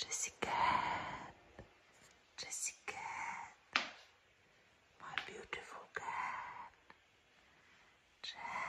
Jessica, Jessica, my beautiful cat. Jessica.